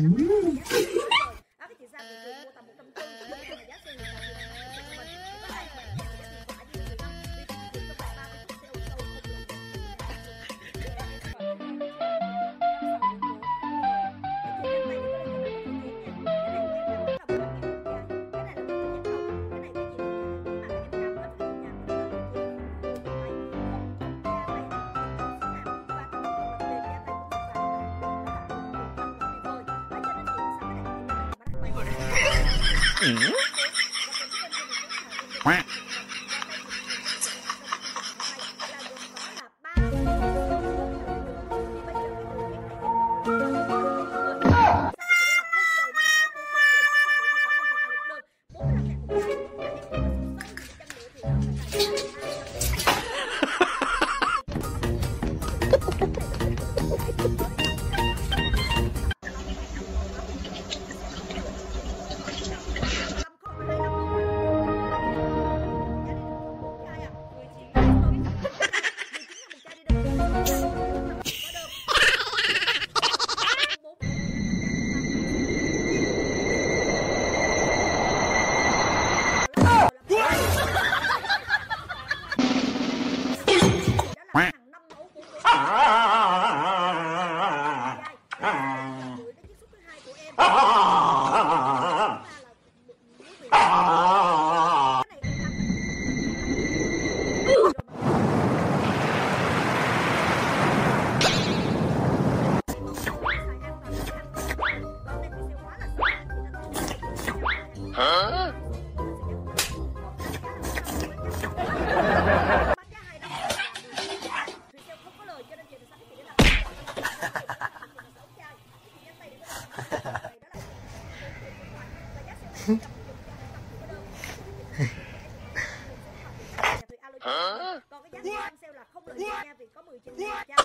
嗯。Ừ. Quack. we can what?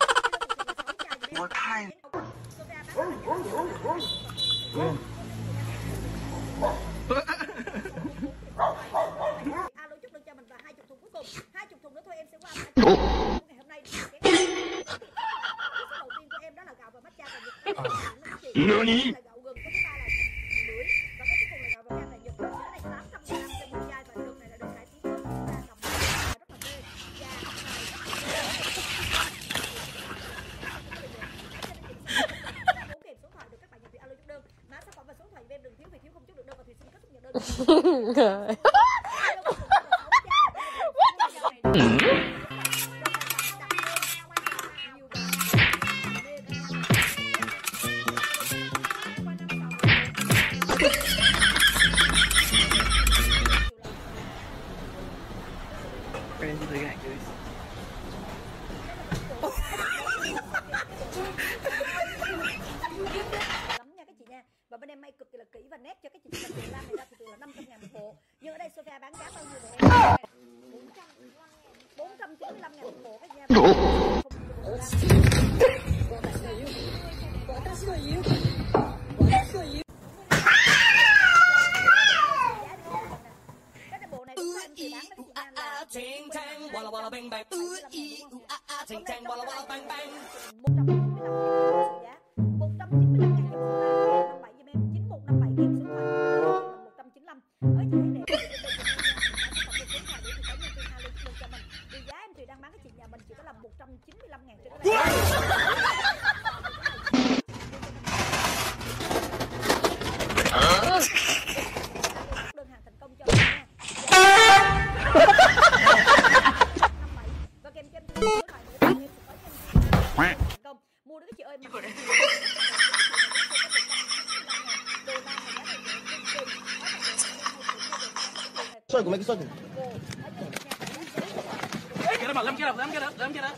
哼哼可 và bên em may cực kỳ là kỹ và nét cho cái chị Việt Nam này ra thì từ là 500 ngàn một bộ nhưng ở đây Sophia bán giá bao nhiêu vậy em? 495 ngàn một bộ các nhà Ting tang, walla walla bang bang, ooh ee, ooh ah ah, ting tang, walla walla bang bang. لكم ما يقصدكم Get him up, let him get up, let him get up, let him get up.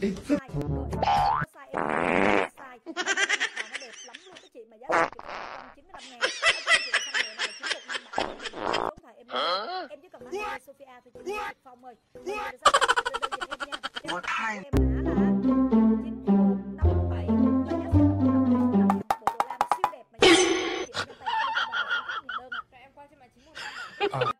đi em chỉ cần nói Sophia thì chị phòng ơi một hai Uh. Ờ.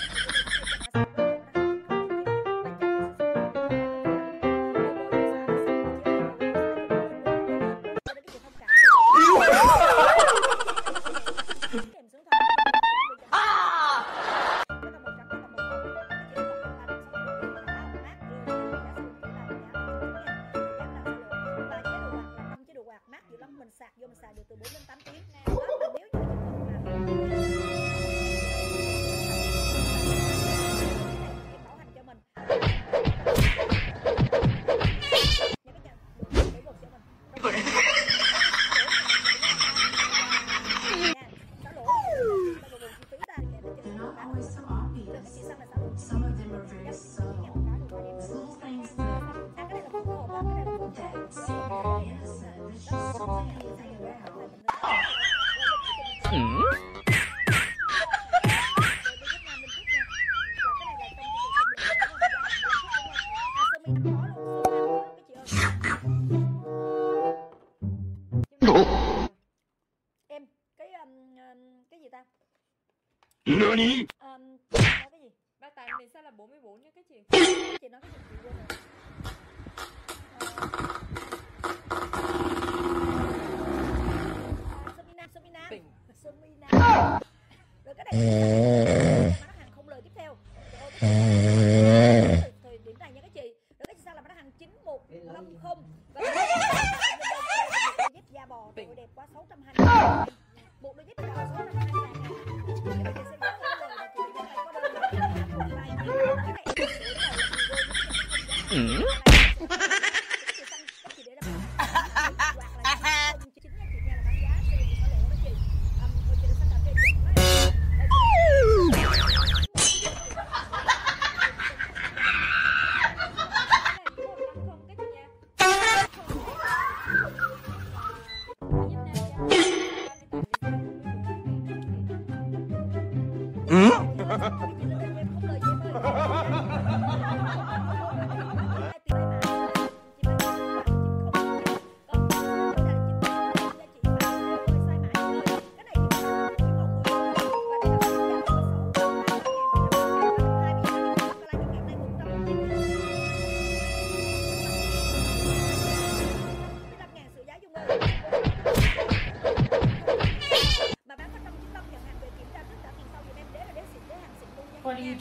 何 um, cái gì? 38 thì sẽ là 44 nha các chị. Chị nói cái gì quên rồi. Sumina, Sumina. Sumina. Ờ. Rồi cái này không lời tiếp theo. Điểm này nha các chị. Rồi sao là bán hàng 9150 và dép da bò đẹp quá 620.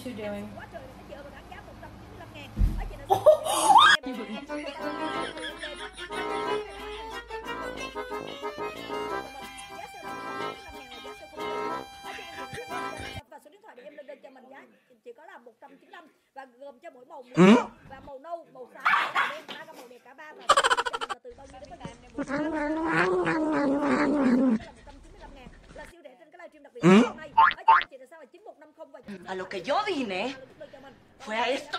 you two doing? yo vine fue a esto.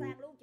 sạc luôn.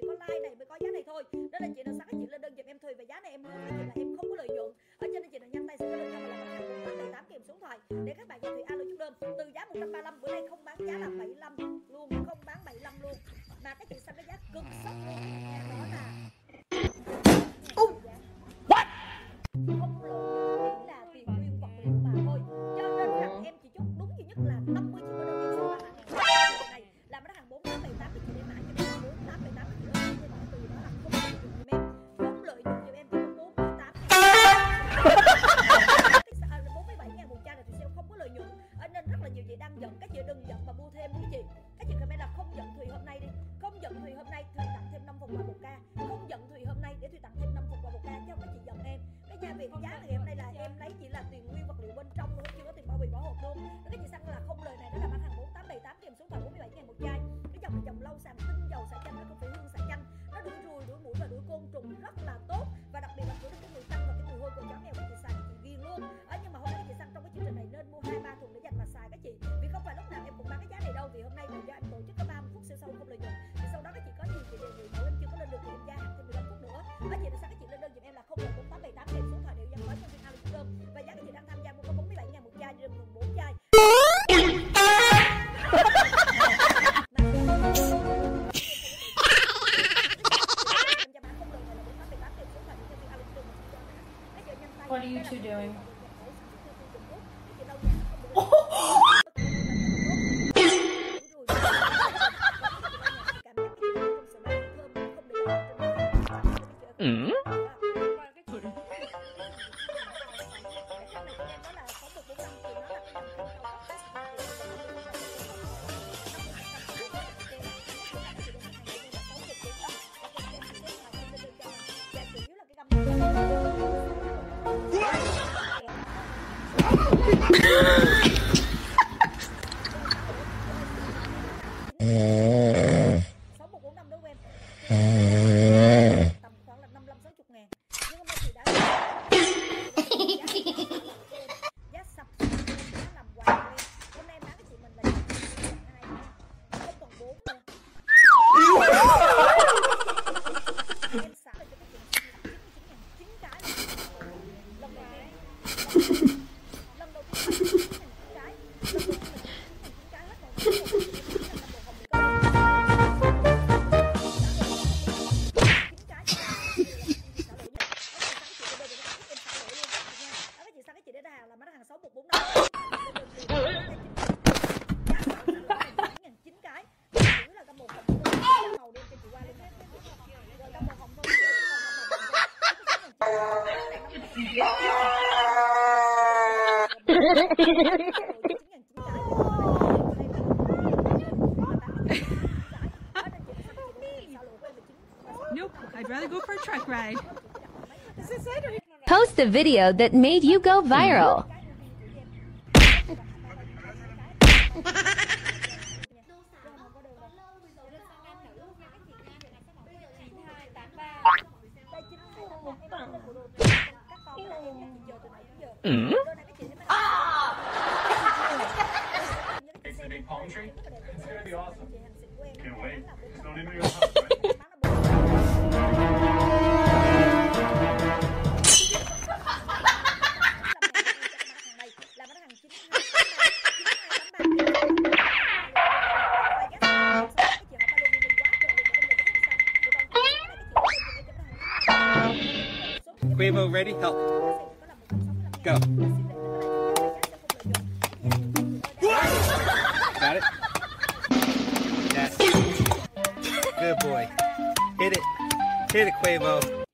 What are you two doing? ride. Post the video that made you go viral. Mm? Ah. palm tree. It's gonna be awesome. Can't wait. Don't even go Ready? Help. Go. Got it? Yes. Good boy. Hit it. Hit it, Quavo.